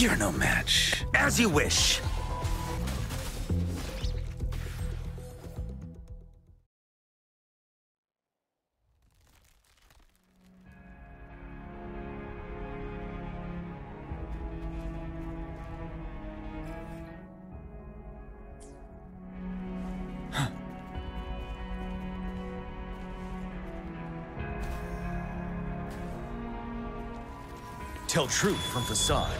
You're no match. As you wish. Tell truth from facade.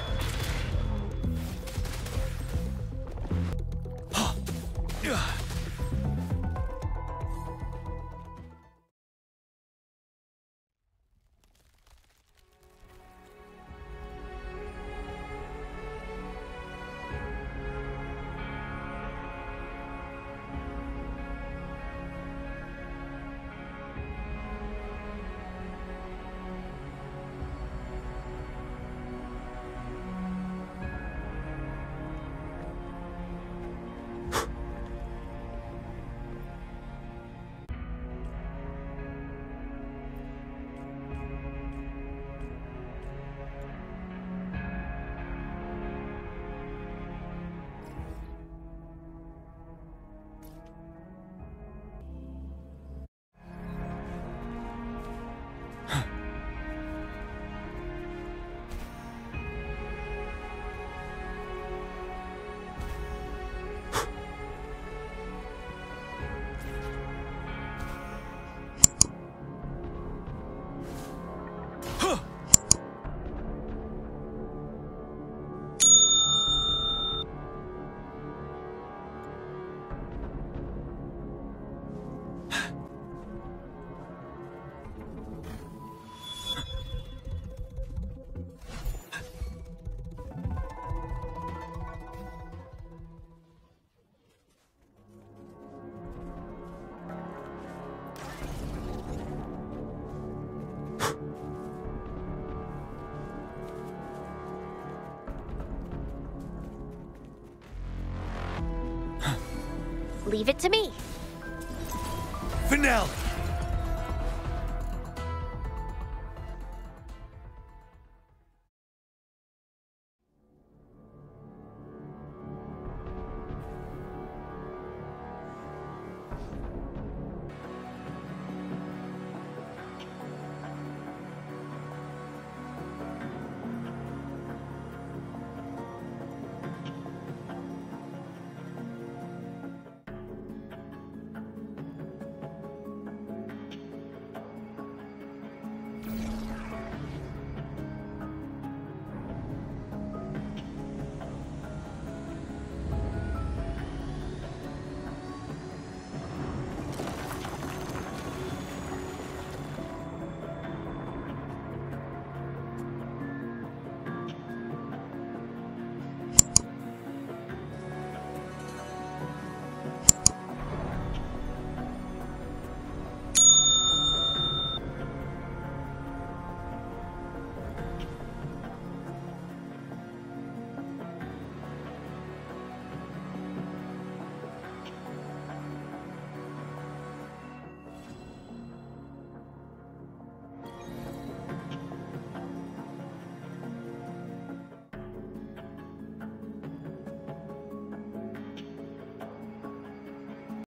Leave it to me. Finale!